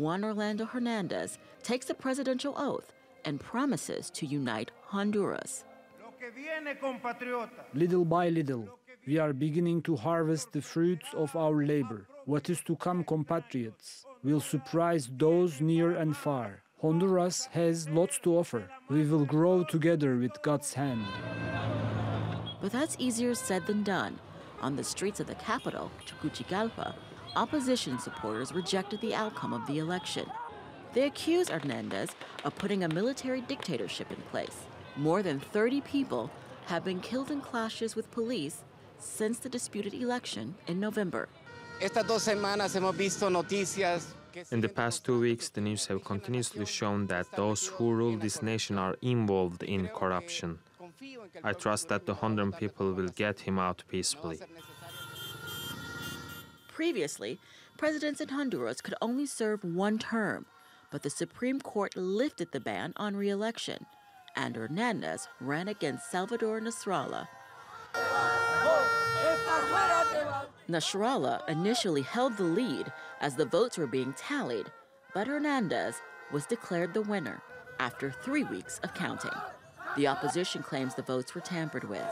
Juan Orlando Hernandez takes the presidential oath and promises to unite Honduras. Little by little, we are beginning to harvest the fruits of our labor. What is to come, compatriots, will surprise those near and far. Honduras has lots to offer. We will grow together with God's hand. But that's easier said than done. On the streets of the capital, Tegucigalpa, opposition supporters rejected the outcome of the election. They accuse Hernandez of putting a military dictatorship in place. More than 30 people have been killed in clashes with police since the disputed election in November. In the past two weeks, the news have continuously shown that those who rule this nation are involved in corruption. I trust that the Honduran people will get him out peacefully. Previously, presidents in Honduras could only serve one term, but the Supreme Court lifted the ban on re election, and Hernandez ran against Salvador Nasrallah. Nasrallah initially held the lead as the votes were being tallied, but Hernandez was declared the winner after three weeks of counting. The opposition claims the votes were tampered with.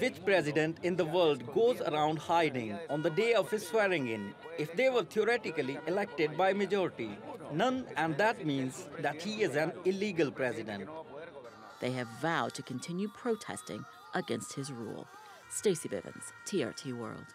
Which president in the world goes around hiding on the day of his swearing in if they were theoretically elected by majority? None, and that means that he is an illegal president. They have vowed to continue protesting against his rule. Staci Bivens, TRT World.